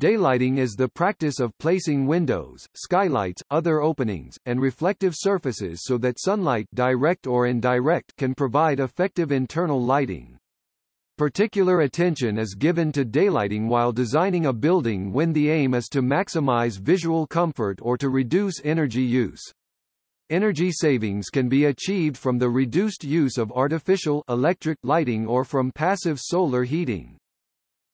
Daylighting is the practice of placing windows, skylights, other openings, and reflective surfaces so that sunlight direct or indirect can provide effective internal lighting. Particular attention is given to daylighting while designing a building when the aim is to maximize visual comfort or to reduce energy use. Energy savings can be achieved from the reduced use of artificial electric lighting or from passive solar heating.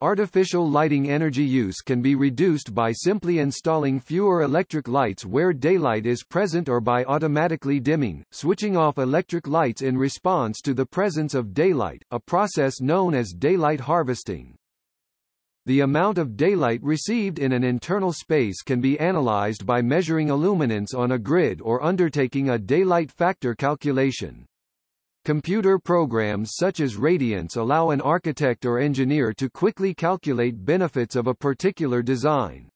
Artificial lighting energy use can be reduced by simply installing fewer electric lights where daylight is present or by automatically dimming, switching off electric lights in response to the presence of daylight, a process known as daylight harvesting. The amount of daylight received in an internal space can be analyzed by measuring illuminance on a grid or undertaking a daylight factor calculation. Computer programs such as Radiance allow an architect or engineer to quickly calculate benefits of a particular design.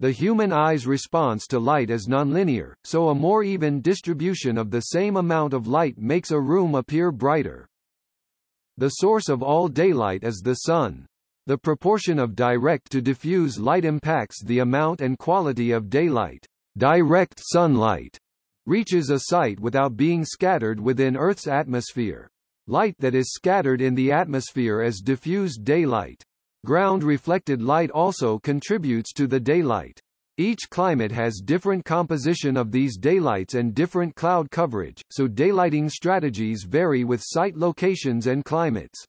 The human eye's response to light is nonlinear, so a more even distribution of the same amount of light makes a room appear brighter. The source of all daylight is the sun. The proportion of direct to diffuse light impacts the amount and quality of daylight. Direct sunlight reaches a site without being scattered within Earth's atmosphere. Light that is scattered in the atmosphere is diffused daylight. Ground-reflected light also contributes to the daylight. Each climate has different composition of these daylights and different cloud coverage, so daylighting strategies vary with site locations and climates.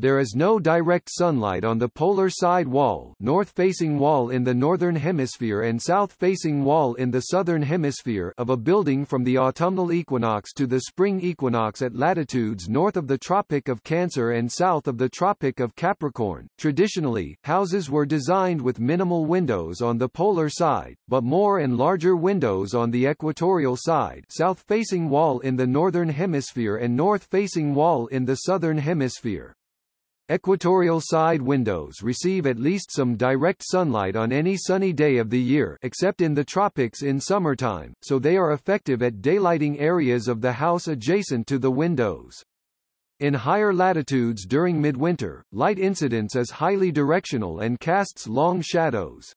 There is no direct sunlight on the polar side wall north-facing wall in the northern hemisphere and south-facing wall in the southern hemisphere of a building from the autumnal equinox to the spring equinox at latitudes north of the Tropic of Cancer and south of the Tropic of Capricorn. Traditionally, houses were designed with minimal windows on the polar side, but more and larger windows on the equatorial side south-facing wall in the northern hemisphere and north-facing wall in the southern hemisphere. Equatorial side windows receive at least some direct sunlight on any sunny day of the year except in the tropics in summertime, so they are effective at daylighting areas of the house adjacent to the windows. In higher latitudes during midwinter, light incidence is highly directional and casts long shadows.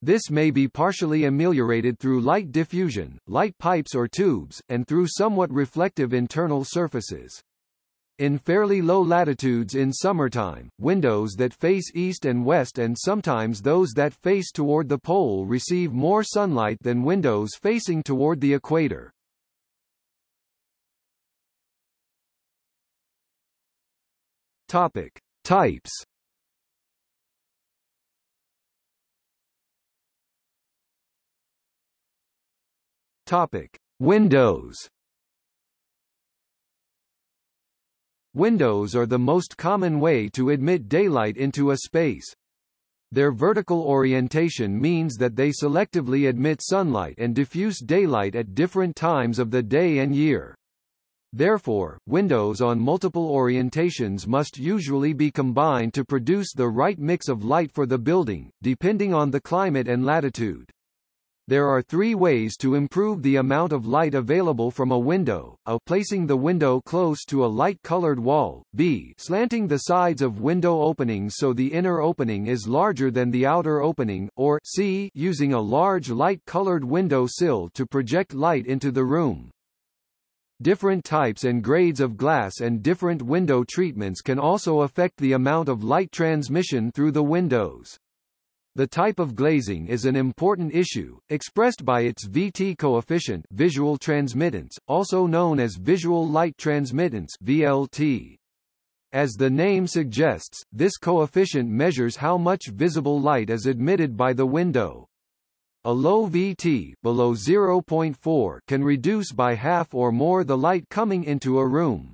This may be partially ameliorated through light diffusion, light pipes or tubes, and through somewhat reflective internal surfaces. In fairly low latitudes in summertime, windows that face east and west and sometimes those that face toward the pole receive more sunlight than windows facing toward the equator. Topic: Types. Topic: Windows. Windows are the most common way to admit daylight into a space. Their vertical orientation means that they selectively admit sunlight and diffuse daylight at different times of the day and year. Therefore, windows on multiple orientations must usually be combined to produce the right mix of light for the building, depending on the climate and latitude. There are three ways to improve the amount of light available from a window, a. Placing the window close to a light-colored wall, b. Slanting the sides of window openings so the inner opening is larger than the outer opening, or c. Using a large light-colored window sill to project light into the room. Different types and grades of glass and different window treatments can also affect the amount of light transmission through the windows. The type of glazing is an important issue, expressed by its VT coefficient visual transmittance, also known as visual light transmittance VLT. As the name suggests, this coefficient measures how much visible light is admitted by the window. A low VT below 0.4 can reduce by half or more the light coming into a room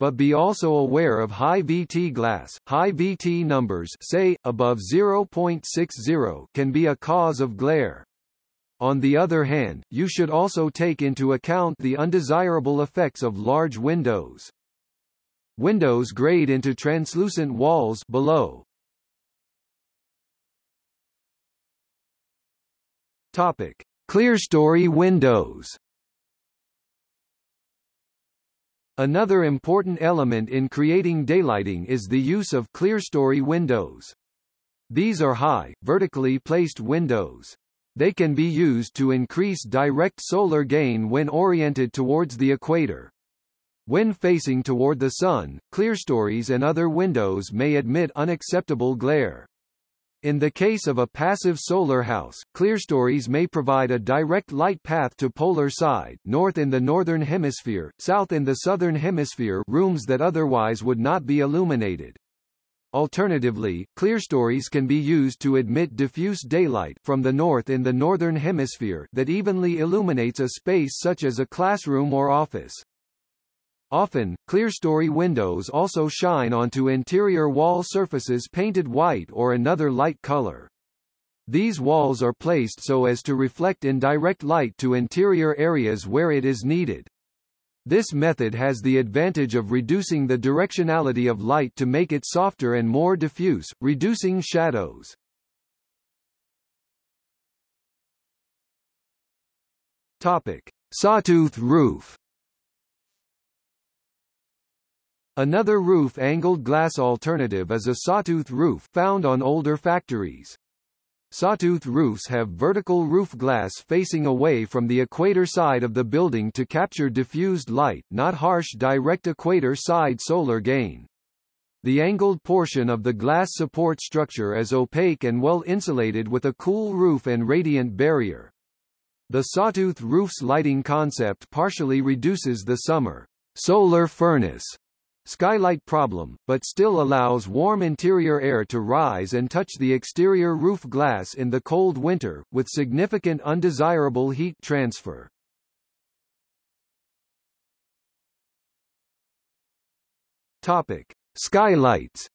but be also aware of high VT glass. High VT numbers say, above 0.60 can be a cause of glare. On the other hand, you should also take into account the undesirable effects of large windows. Windows grade into translucent walls below. Topic: Clerestory windows. Another important element in creating daylighting is the use of clerestory windows. These are high, vertically placed windows. They can be used to increase direct solar gain when oriented towards the equator. When facing toward the sun, clerestories and other windows may admit unacceptable glare. In the case of a passive solar house, clerestories may provide a direct light path to polar side north in the northern hemisphere, south in the southern hemisphere rooms that otherwise would not be illuminated. Alternatively, clerestories can be used to admit diffuse daylight from the north in the northern hemisphere that evenly illuminates a space such as a classroom or office. Often, clerestory windows also shine onto interior wall surfaces painted white or another light color. These walls are placed so as to reflect indirect light to interior areas where it is needed. This method has the advantage of reducing the directionality of light to make it softer and more diffuse, reducing shadows. Topic: Sawtooth roof. Another roof angled glass alternative is a sawtooth roof found on older factories. Sawtooth roofs have vertical roof glass facing away from the equator side of the building to capture diffused light, not harsh direct equator side solar gain. The angled portion of the glass support structure is opaque and well insulated with a cool roof and radiant barrier. The sawtooth roof's lighting concept partially reduces the summer solar furnace skylight problem, but still allows warm interior air to rise and touch the exterior roof glass in the cold winter, with significant undesirable heat transfer. Topic: Skylights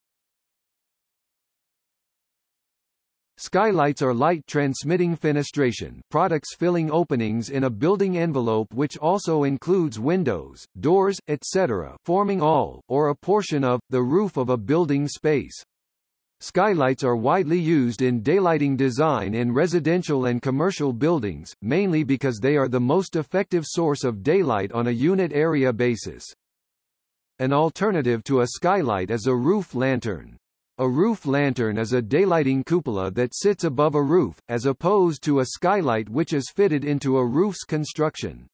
Skylights are light-transmitting fenestration products filling openings in a building envelope which also includes windows, doors, etc. forming all, or a portion of, the roof of a building space. Skylights are widely used in daylighting design in residential and commercial buildings, mainly because they are the most effective source of daylight on a unit area basis. An alternative to a skylight is a roof lantern. A roof lantern is a daylighting cupola that sits above a roof, as opposed to a skylight which is fitted into a roof's construction.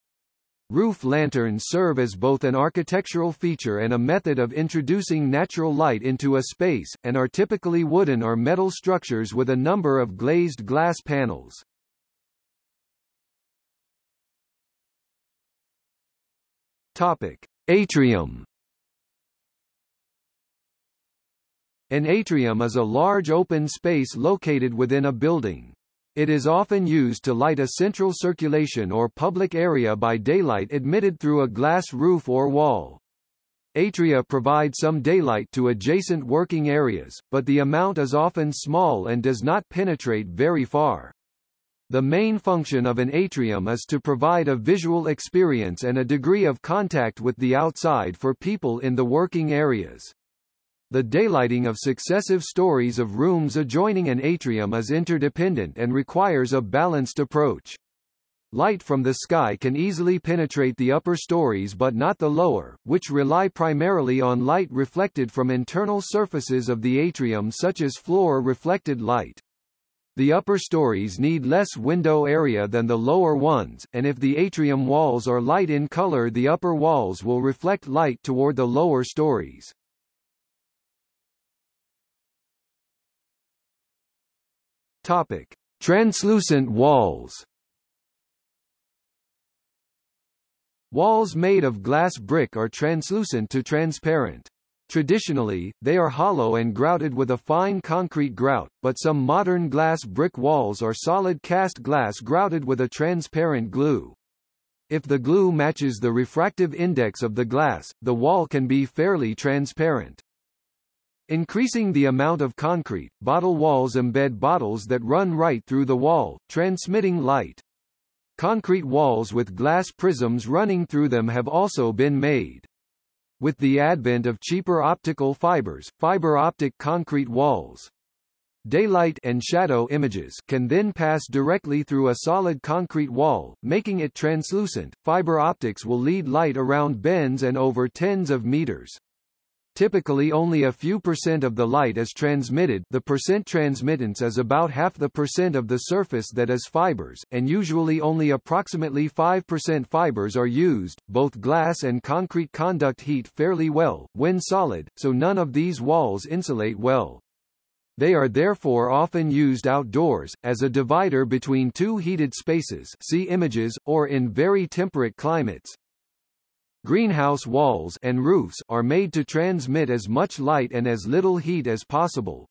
Roof lanterns serve as both an architectural feature and a method of introducing natural light into a space, and are typically wooden or metal structures with a number of glazed glass panels. Topic. Atrium An atrium is a large open space located within a building. It is often used to light a central circulation or public area by daylight admitted through a glass roof or wall. Atria provide some daylight to adjacent working areas, but the amount is often small and does not penetrate very far. The main function of an atrium is to provide a visual experience and a degree of contact with the outside for people in the working areas. The daylighting of successive stories of rooms adjoining an atrium is interdependent and requires a balanced approach. Light from the sky can easily penetrate the upper stories but not the lower, which rely primarily on light reflected from internal surfaces of the atrium such as floor-reflected light. The upper stories need less window area than the lower ones, and if the atrium walls are light in color the upper walls will reflect light toward the lower stories. Topic: Translucent walls. Walls made of glass brick are translucent to transparent. Traditionally, they are hollow and grouted with a fine concrete grout, but some modern glass brick walls are solid cast glass grouted with a transparent glue. If the glue matches the refractive index of the glass, the wall can be fairly transparent. Increasing the amount of concrete, bottle walls embed bottles that run right through the wall, transmitting light. Concrete walls with glass prisms running through them have also been made. With the advent of cheaper optical fibers, fiber optic concrete walls, daylight and shadow images can then pass directly through a solid concrete wall, making it translucent. Fiber optics will lead light around bends and over tens of meters. Typically only a few percent of the light is transmitted the percent transmittance is about half the percent of the surface that is fibers, and usually only approximately 5% fibers are used. Both glass and concrete conduct heat fairly well, when solid, so none of these walls insulate well. They are therefore often used outdoors, as a divider between two heated spaces see images, or in very temperate climates. Greenhouse walls and roofs are made to transmit as much light and as little heat as possible.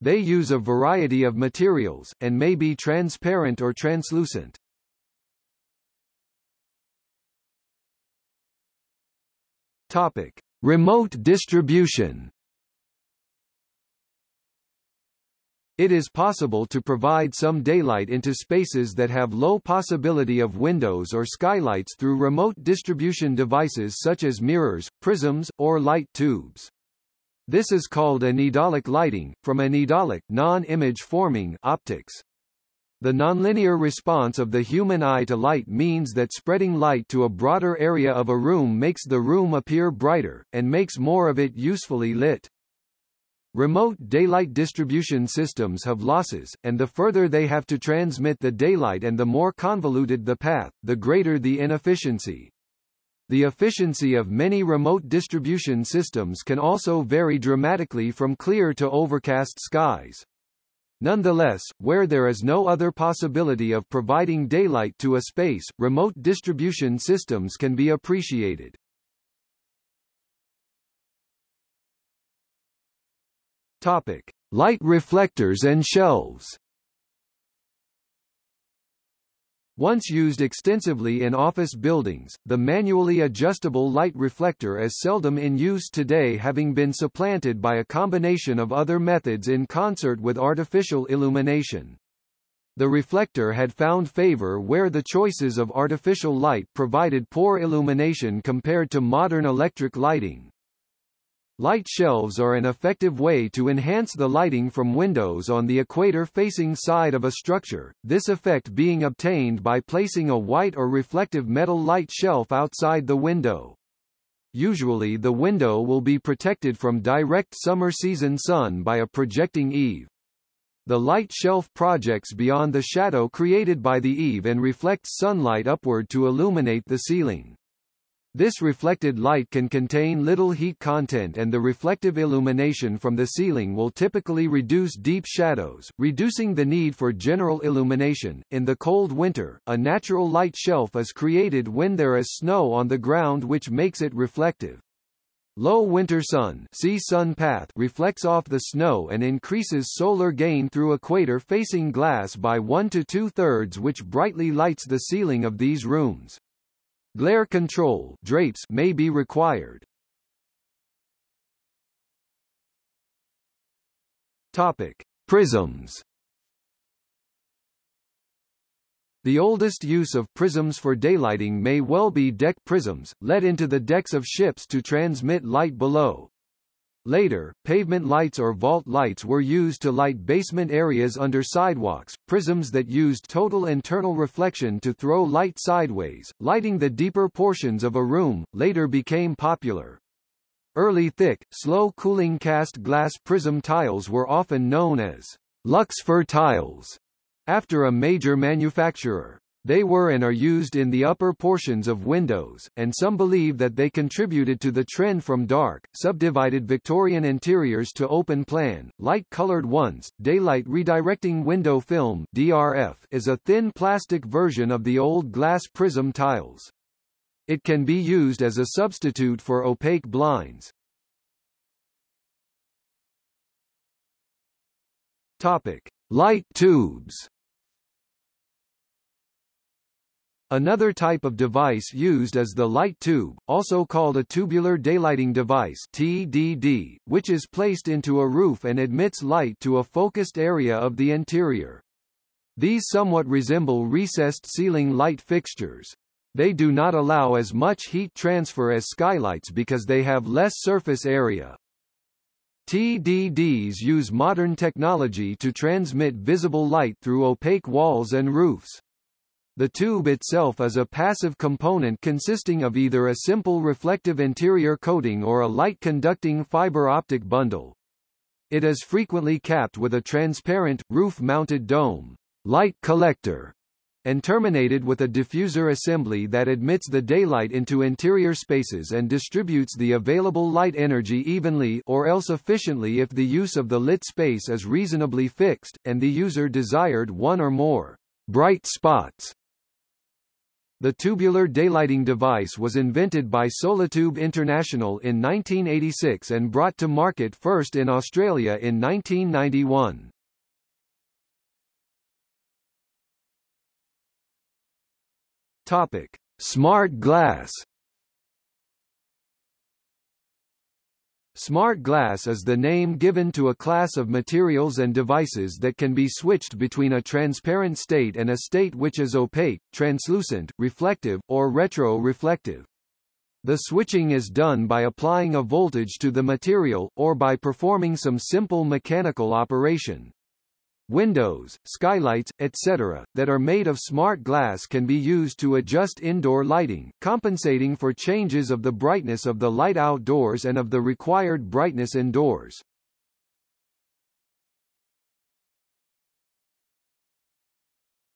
They use a variety of materials, and may be transparent or translucent. Topic. Remote distribution It is possible to provide some daylight into spaces that have low possibility of windows or skylights through remote distribution devices such as mirrors, prisms, or light tubes. This is called anidolic lighting, from anidolic non-image forming optics. The nonlinear response of the human eye to light means that spreading light to a broader area of a room makes the room appear brighter, and makes more of it usefully lit. Remote daylight distribution systems have losses, and the further they have to transmit the daylight and the more convoluted the path, the greater the inefficiency. The efficiency of many remote distribution systems can also vary dramatically from clear to overcast skies. Nonetheless, where there is no other possibility of providing daylight to a space, remote distribution systems can be appreciated. Topic: Light reflectors and shelves. Once used extensively in office buildings, the manually adjustable light reflector is seldom in use today having been supplanted by a combination of other methods in concert with artificial illumination. The reflector had found favor where the choices of artificial light provided poor illumination compared to modern electric lighting. Light shelves are an effective way to enhance the lighting from windows on the equator-facing side of a structure, this effect being obtained by placing a white or reflective metal light shelf outside the window. Usually the window will be protected from direct summer season sun by a projecting eave. The light shelf projects beyond the shadow created by the eave and reflects sunlight upward to illuminate the ceiling. This reflected light can contain little heat content and the reflective illumination from the ceiling will typically reduce deep shadows, reducing the need for general illumination. In the cold winter, a natural light shelf is created when there is snow on the ground which makes it reflective. Low winter sun, see sun path reflects off the snow and increases solar gain through equator-facing glass by 1 to 2 thirds which brightly lights the ceiling of these rooms. Glare control drapes may be required. Topic: Prisms. The oldest use of prisms for daylighting may well be deck prisms, let into the decks of ships to transmit light below. Later, pavement lights or vault lights were used to light basement areas under sidewalks, prisms that used total internal reflection to throw light sideways, lighting the deeper portions of a room, later became popular. Early thick, slow-cooling cast glass prism tiles were often known as Luxfer tiles, after a major manufacturer. They were and are used in the upper portions of windows, and some believe that they contributed to the trend from dark, subdivided Victorian interiors to open-plan, light-colored ones. Daylight redirecting window film (DRF) is a thin plastic version of the old glass prism tiles. It can be used as a substitute for opaque blinds. Topic: Light tubes. Another type of device used is the light tube, also called a tubular daylighting device TDD, which is placed into a roof and admits light to a focused area of the interior. These somewhat resemble recessed ceiling light fixtures. They do not allow as much heat transfer as skylights because they have less surface area. TDDs use modern technology to transmit visible light through opaque walls and roofs. The tube itself is a passive component consisting of either a simple reflective interior coating or a light-conducting fiber optic bundle. It is frequently capped with a transparent, roof-mounted dome light collector and terminated with a diffuser assembly that admits the daylight into interior spaces and distributes the available light energy evenly or else efficiently if the use of the lit space is reasonably fixed, and the user desired one or more bright spots. The tubular daylighting device was invented by Solatube International in 1986 and brought to market first in Australia in 1991. Topic: Smart glass. Smart glass is the name given to a class of materials and devices that can be switched between a transparent state and a state which is opaque, translucent, reflective, or retro-reflective. The switching is done by applying a voltage to the material, or by performing some simple mechanical operation. Windows, skylights, etc., that are made of smart glass can be used to adjust indoor lighting, compensating for changes of the brightness of the light outdoors and of the required brightness indoors.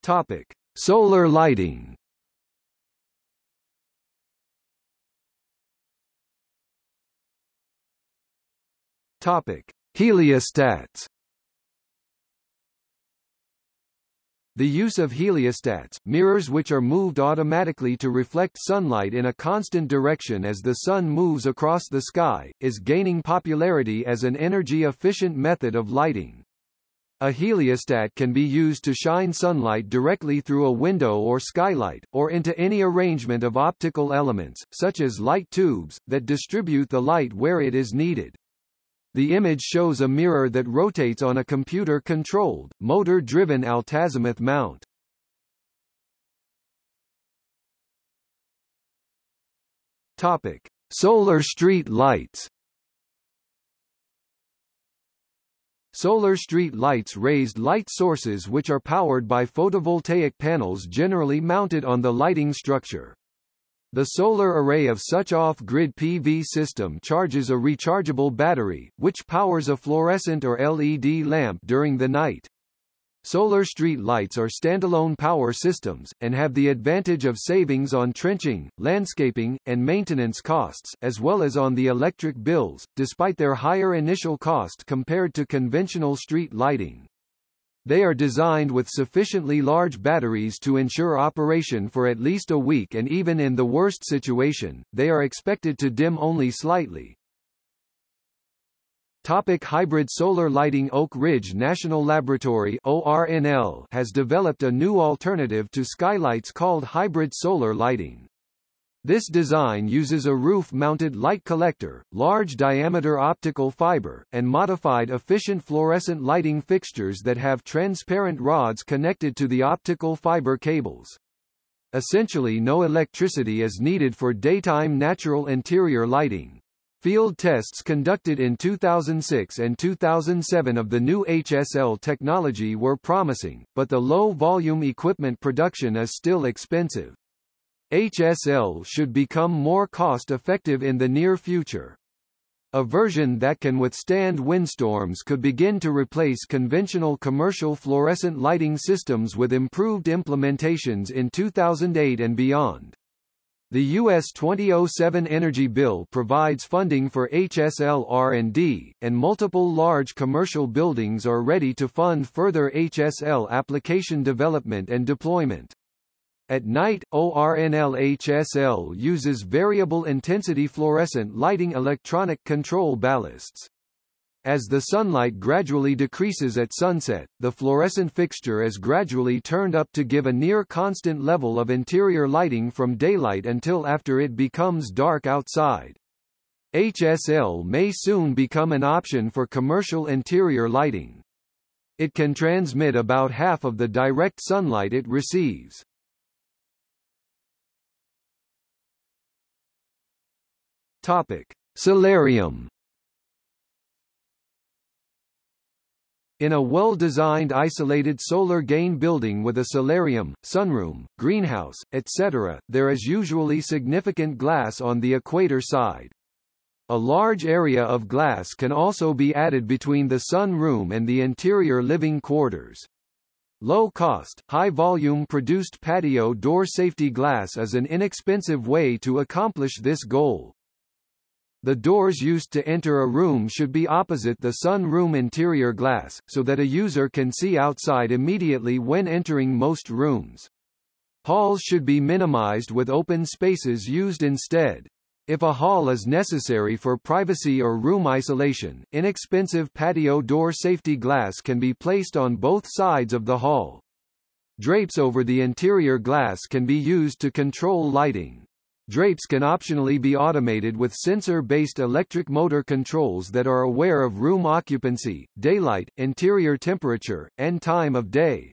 Topic: Solar lighting. Topic: Heliostats. The use of heliostats, mirrors which are moved automatically to reflect sunlight in a constant direction as the sun moves across the sky, is gaining popularity as an energy-efficient method of lighting. A heliostat can be used to shine sunlight directly through a window or skylight, or into any arrangement of optical elements, such as light tubes, that distribute the light where it is needed. The image shows a mirror that rotates on a computer-controlled, motor-driven altazimuth mount. Topic: Solar street lights. Solar street lights raised light sources which are powered by photovoltaic panels generally mounted on the lighting structure. The solar array of such off-grid PV system charges a rechargeable battery, which powers a fluorescent or LED lamp during the night. Solar street lights are standalone power systems, and have the advantage of savings on trenching, landscaping, and maintenance costs, as well as on the electric bills, despite their higher initial cost compared to conventional street lighting. They are designed with sufficiently large batteries to ensure operation for at least a week and even in the worst situation, they are expected to dim only slightly. Topic hybrid solar lighting Oak Ridge National Laboratory ORNL has developed a new alternative to skylights called hybrid solar lighting. This design uses a roof-mounted light collector, large-diameter optical fiber, and modified efficient fluorescent lighting fixtures that have transparent rods connected to the optical fiber cables. Essentially no electricity is needed for daytime natural interior lighting. Field tests conducted in 2006 and 2007 of the new HSL technology were promising, but the low-volume equipment production is still expensive. HSL should become more cost-effective in the near future. A version that can withstand windstorms could begin to replace conventional commercial fluorescent lighting systems with improved implementations in 2008 and beyond. The U.S. 2007 Energy Bill provides funding for HSL R&D, and multiple large commercial buildings are ready to fund further HSL application development and deployment. At night, ORNLHSL uses variable intensity fluorescent lighting electronic control ballasts. As the sunlight gradually decreases at sunset, the fluorescent fixture is gradually turned up to give a near constant level of interior lighting from daylight until after it becomes dark outside. HSL may soon become an option for commercial interior lighting. It can transmit about half of the direct sunlight it receives. Topic: Solarium. In a well-designed isolated solar gain building with a solarium, sunroom, greenhouse, etc., there is usually significant glass on the equator side. A large area of glass can also be added between the sun room and the interior living quarters. Low-cost, high-volume produced patio door safety glass is an inexpensive way to accomplish this goal. The doors used to enter a room should be opposite the sun room interior glass, so that a user can see outside immediately when entering most rooms. Halls should be minimized with open spaces used instead. If a hall is necessary for privacy or room isolation, inexpensive patio door safety glass can be placed on both sides of the hall. Drapes over the interior glass can be used to control lighting. Drapes can optionally be automated with sensor-based electric motor controls that are aware of room occupancy, daylight, interior temperature, and time of day.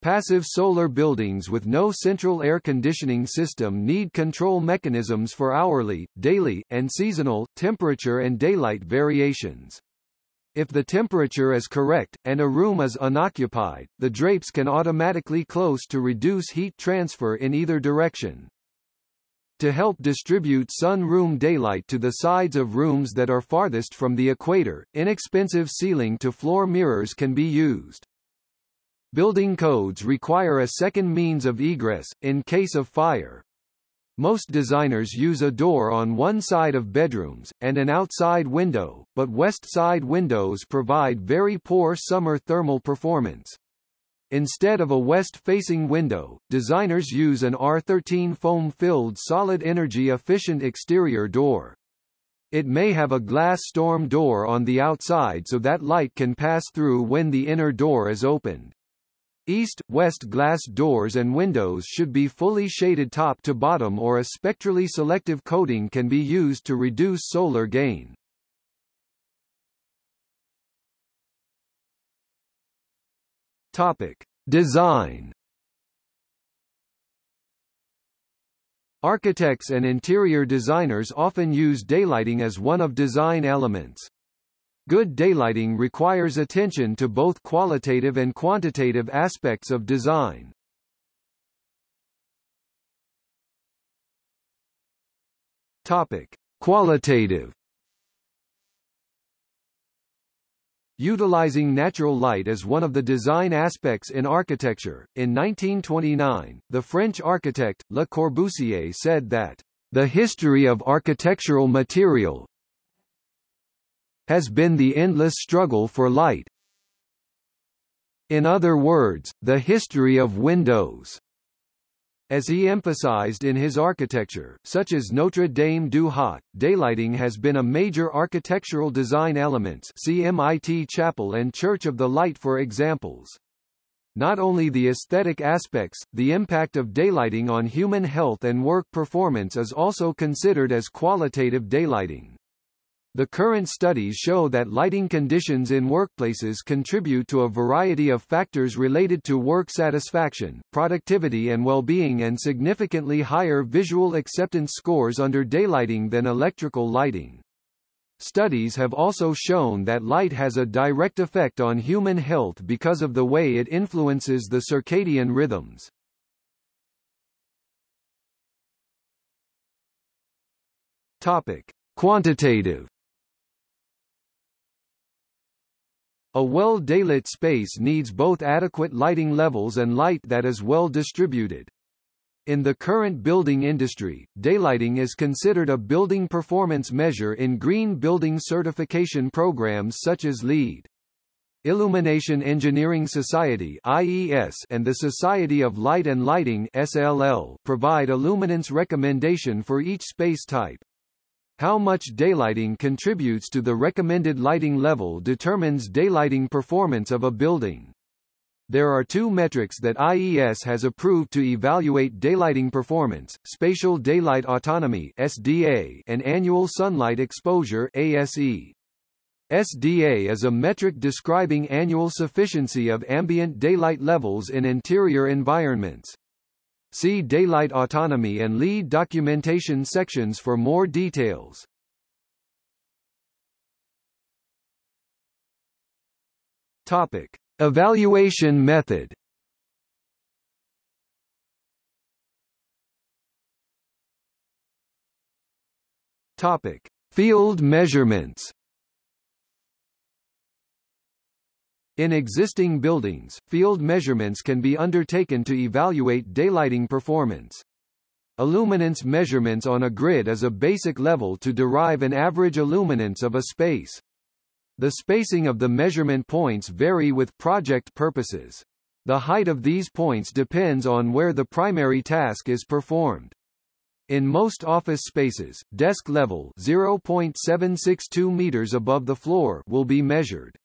Passive solar buildings with no central air conditioning system need control mechanisms for hourly, daily, and seasonal, temperature and daylight variations. If the temperature is correct, and a room is unoccupied, the drapes can automatically close to reduce heat transfer in either direction. To help distribute sun-room daylight to the sides of rooms that are farthest from the equator, inexpensive ceiling-to-floor mirrors can be used. Building codes require a second means of egress, in case of fire. Most designers use a door on one side of bedrooms, and an outside window, but west side windows provide very poor summer thermal performance. Instead of a west-facing window, designers use an R13 foam-filled solid energy-efficient exterior door. It may have a glass storm door on the outside so that light can pass through when the inner door is opened. East-west glass doors and windows should be fully shaded top to bottom or a spectrally selective coating can be used to reduce solar gain. Topic: Design. Architects and interior designers often use daylighting as one of design elements. Good daylighting requires attention to both qualitative and quantitative aspects of design. Topic: Qualitative Utilizing natural light as one of the design aspects in architecture, in 1929, the French architect, Le Corbusier said that, "...the history of architectural material has been the endless struggle for light. In other words, the history of windows." As he emphasized in his architecture, such as Notre Dame du Haut, daylighting has been a major architectural design elements see MIT Chapel and Church of the Light for examples. Not only the aesthetic aspects, the impact of daylighting on human health and work performance is also considered as qualitative daylighting. The current studies show that lighting conditions in workplaces contribute to a variety of factors related to work satisfaction, productivity and well-being and significantly higher visual acceptance scores under daylighting than electrical lighting. Studies have also shown that light has a direct effect on human health because of the way it influences the circadian rhythms. Topic: Quantitative A well-daylit space needs both adequate lighting levels and light that is well distributed. In the current building industry, daylighting is considered a building performance measure in green building certification programs such as LEED. Illumination Engineering Society IES and the Society of Light and Lighting SLL provide illuminance recommendation for each space type. How much daylighting contributes to the recommended lighting level determines daylighting performance of a building. There are two metrics that IES has approved to evaluate daylighting performance, spatial daylight autonomy SDA and annual sunlight exposure ASE. SDA is a metric describing annual sufficiency of ambient daylight levels in interior environments. See Daylight Autonomy and LEED documentation sections for more details. Topic: Evaluation method. Topic: Field measurements. In existing buildings, field measurements can be undertaken to evaluate daylighting performance. Illuminance measurements on a grid is a basic level to derive an average illuminance of a space. The spacing of the measurement points vary with project purposes. The height of these points depends on where the primary task is performed. In most office spaces, desk level 0.762 meters above the floor will be measured.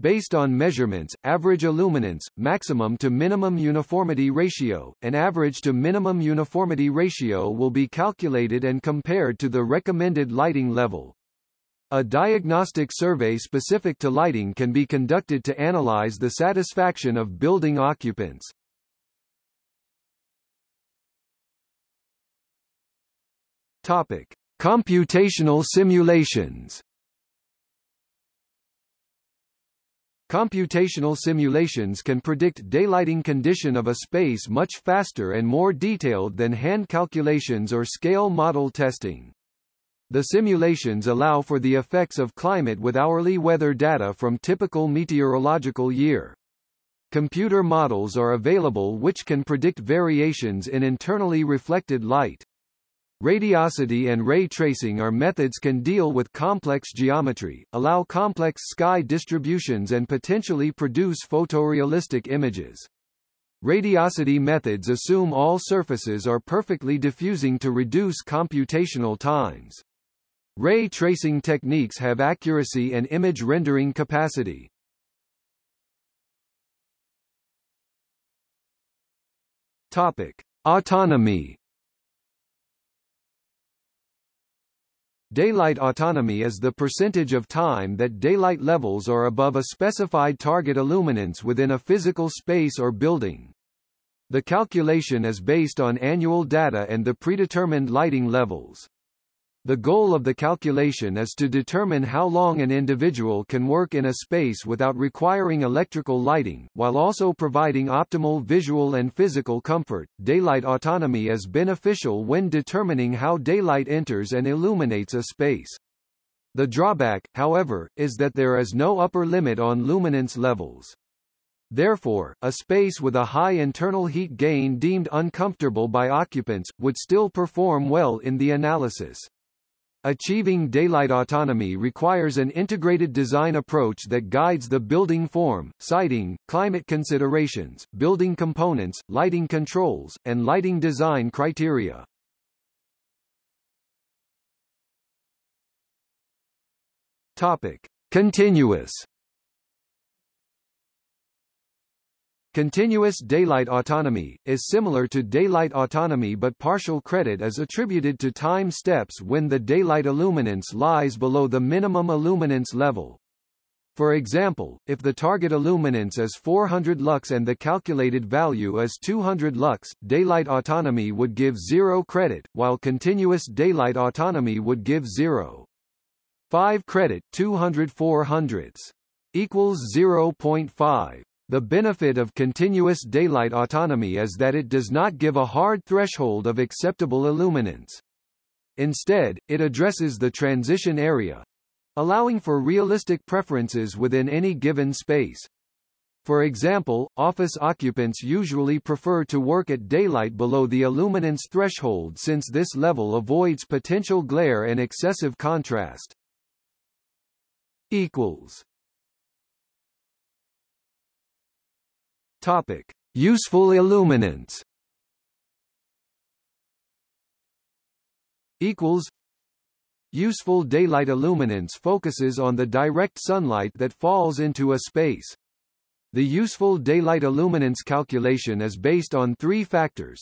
Based on measurements, average illuminance, maximum to minimum uniformity ratio, and average to minimum uniformity ratio will be calculated and compared to the recommended lighting level. A diagnostic survey specific to lighting can be conducted to analyze the satisfaction of building occupants. Topic: Computational simulations. Computational simulations can predict daylighting condition of a space much faster and more detailed than hand calculations or scale model testing. The simulations allow for the effects of climate with hourly weather data from typical meteorological year. Computer models are available which can predict variations in internally reflected light. Radiosity and ray tracing are methods can deal with complex geometry, allow complex sky distributions and potentially produce photorealistic images. Radiosity methods assume all surfaces are perfectly diffusing to reduce computational times. Ray tracing techniques have accuracy and image rendering capacity. Topic: Autonomy Daylight autonomy is the percentage of time that daylight levels are above a specified target illuminance within a physical space or building. The calculation is based on annual data and the predetermined lighting levels. The goal of the calculation is to determine how long an individual can work in a space without requiring electrical lighting, while also providing optimal visual and physical comfort. Daylight autonomy is beneficial when determining how daylight enters and illuminates a space. The drawback, however, is that there is no upper limit on luminance levels. Therefore, a space with a high internal heat gain deemed uncomfortable by occupants, would still perform well in the analysis. Achieving daylight autonomy requires an integrated design approach that guides the building form, siting, climate considerations, building components, lighting controls, and lighting design criteria. Topic: Continuous Continuous daylight autonomy, is similar to daylight autonomy but partial credit is attributed to time steps when the daylight illuminance lies below the minimum illuminance level. For example, if the target illuminance is 400 lux and the calculated value is 200 lux, daylight autonomy would give 0 credit, while continuous daylight autonomy would give 0. 5 credit 200 400 equals 0.5. The benefit of continuous daylight autonomy is that it does not give a hard threshold of acceptable illuminance. Instead, it addresses the transition area, allowing for realistic preferences within any given space. For example, office occupants usually prefer to work at daylight below the illuminance threshold since this level avoids potential glare and excessive contrast. equals Topic: Useful illuminance. Equals. Useful daylight illuminance focuses on the direct sunlight that falls into a space. The useful daylight illuminance calculation is based on three factors.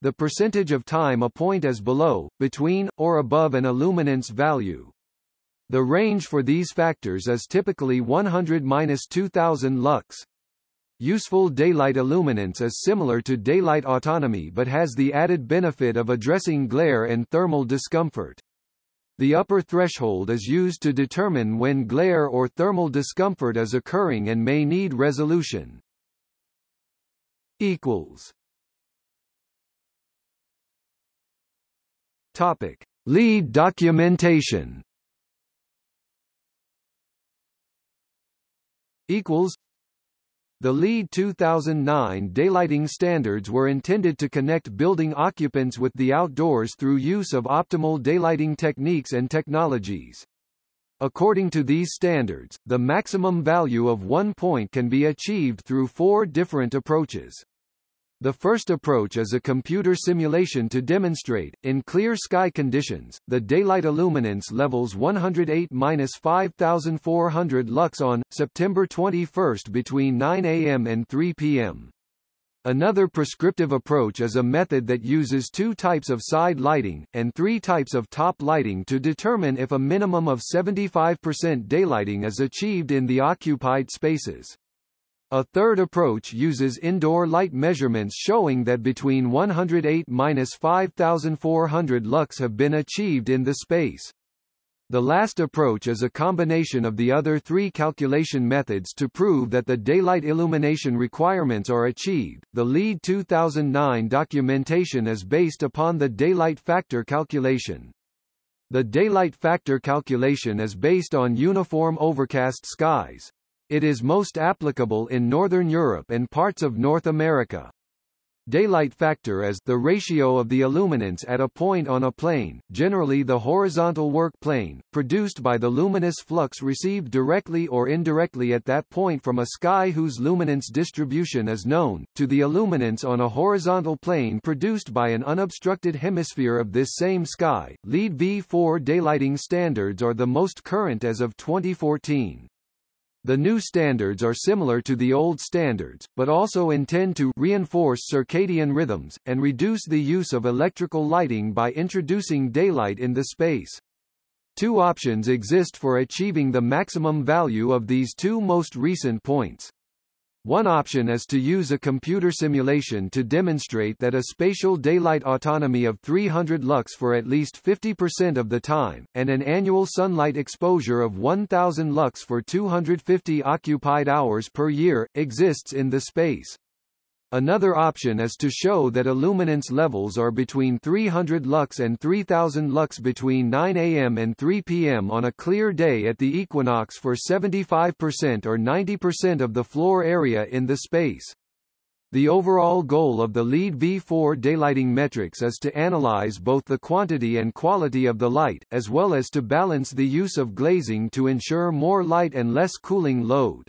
The percentage of time a point is below, between, or above an illuminance value. The range for these factors is typically 100-2000 lux. Useful daylight illuminance is similar to daylight autonomy but has the added benefit of addressing glare and thermal discomfort. The upper threshold is used to determine when glare or thermal discomfort is occurring and may need resolution. Equals. Topic: LEED documentation. Equals. The LEED 2009 daylighting standards were intended to connect building occupants with the outdoors through use of optimal daylighting techniques and technologies. According to these standards, the maximum value of one point can be achieved through four different approaches. The first approach is a computer simulation to demonstrate, in clear sky conditions, the daylight illuminance levels 108-5400 lux on, September 21 between 9 am and 3 pm. Another prescriptive approach is a method that uses two types of side lighting, and three types of top lighting to determine if a minimum of 75% daylighting is achieved in the occupied spaces. A third approach uses indoor light measurements showing that between 108-5400 lux have been achieved in the space. The last approach is a combination of the other three calculation methods to prove that the daylight illumination requirements are achieved. The LEED 2009 documentation is based upon the daylight factor calculation. The daylight factor calculation is based on uniform overcast skies. It is most applicable in Northern Europe and parts of North America. Daylight factor is the ratio of the illuminance at a point on a plane, generally the horizontal work plane, produced by the luminous flux received directly or indirectly at that point from a sky whose luminance distribution is known, to the illuminance on a horizontal plane produced by an unobstructed hemisphere of this same sky. LEED V4 daylighting standards are the most current as of 2014. The new standards are similar to the old standards, but also intend to reinforce circadian rhythms, and reduce the use of electrical lighting by introducing daylight in the space. Two options exist for achieving the maximum value of these two most recent points. One option is to use a computer simulation to demonstrate that a spatial daylight autonomy of 300 lux for at least 50% of the time, and an annual sunlight exposure of 1000 lux for 250 occupied hours per year, exists in the space. Another option is to show that illuminance levels are between 300 lux and 3000 lux between 9 am and 3 pm on a clear day at the equinox for 75% or 90% of the floor area in the space. The overall goal of the LEED V4 daylighting metrics is to analyze both the quantity and quality of the light, as well as to balance the use of glazing to ensure more light and less cooling load.